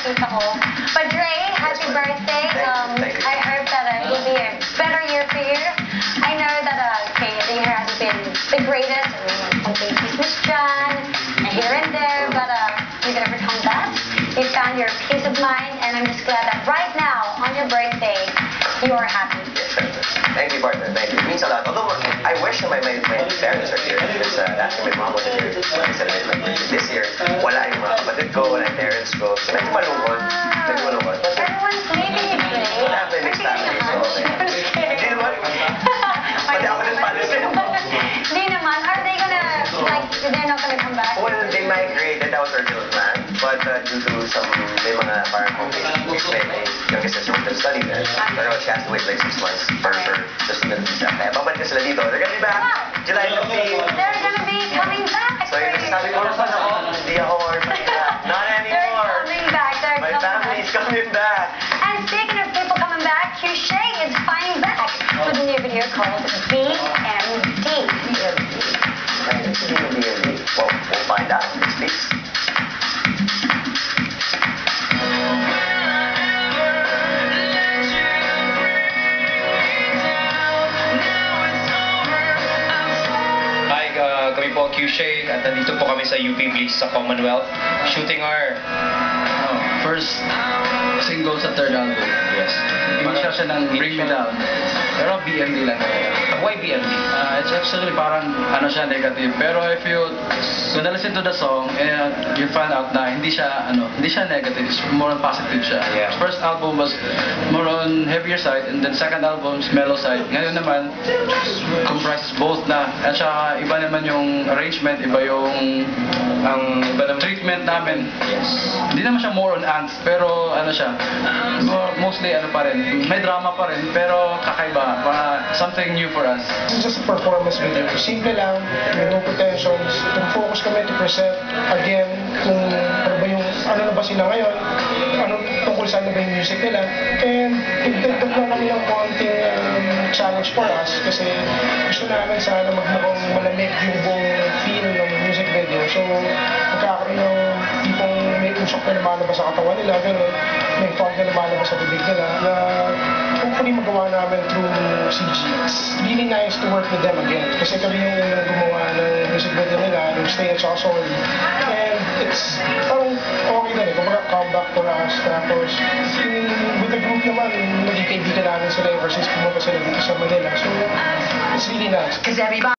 ating nakita ko. But Dre, happy birthday. Um. I hope that uh, it will be a better year for you. I know that uh, okay, the year has been the greatest. I mean, something Christmas John, and here and there, but uh, gonna overcome that. You found your peace of mind, and I'm just glad that right now, on your birthday, you are happy. Thank you, partner. Thank you. It means a lot. Although, I wish my, my, my parents are here. Because uh, last year, my mom wasn't here when I celebrated my birthday. This year, wala go when I parents go. So, nagmalungkot. Nagmalungkot. Kasi, natin next time. So, hindi naman. Pati ako nang panasin. Hindi naman. Are they gonna, like, they're not gonna come back? Well, they migrate. That was our deal, plan. But uh, due to some, may mga parang complications. May youngest sister who study there. Pero she has to wait like six months for her sister to Babalik na sila dito. They're gonna be back July 15. Coming back. And speaking of people coming back, Cushé is finally back with a new video called BMD. Right, it's gonna be a Well, we'll find out next week. Hi, uh, kami po ang Q-Shake at nandito po kami sa UP Bleach sa Commonwealth shooting our first single sa third album. yes. Hindi siya ng Bring Me Down. Pero BMD lang talaga. Why BMD? Uh, it's actually parang ano siya negative. Pero if you when you listen to the song and you find out na hindi siya ano, hindi siya negative, it's more on positive siya. Yeah. First album was more on heavier side and then second album is mellow side. Ngayon naman comprises both na at saka naman yung arrangement, iba yung ang iba naman treatment namin. Yes. Hindi naman siya more on angst, pero ano siya, mostly ano pa rin, may drama pa rin, pero kakaiba, mga something new for us. It's just a performance video. Simple lang, may no pretensions. Yung focus kami to present again kung ano ba yung, ano na ba sila ngayon, ano tungkol saan na ba yung music nila. And nagdagdag lang kami ng konting um, challenge for us kasi gusto namin sana magmukhang malamig yung buong feel ng music video. So, magkakaroon ng tipong may usok na lumalabas sa katawan nila, gano'n. May fog na lumalabas sa bibig nila na hopefully magawa namin through CG. It's really nice to work with them again. Kasi kami yung gumawa ng music video nila, yung Stay at Saka. And it's parang okay na rin. Kumbaga comeback for us. Tapos yung with the group naman, naging kaibigan namin sila ever since pumunta sila dito sa Manila. So it's really nice. Cause everybody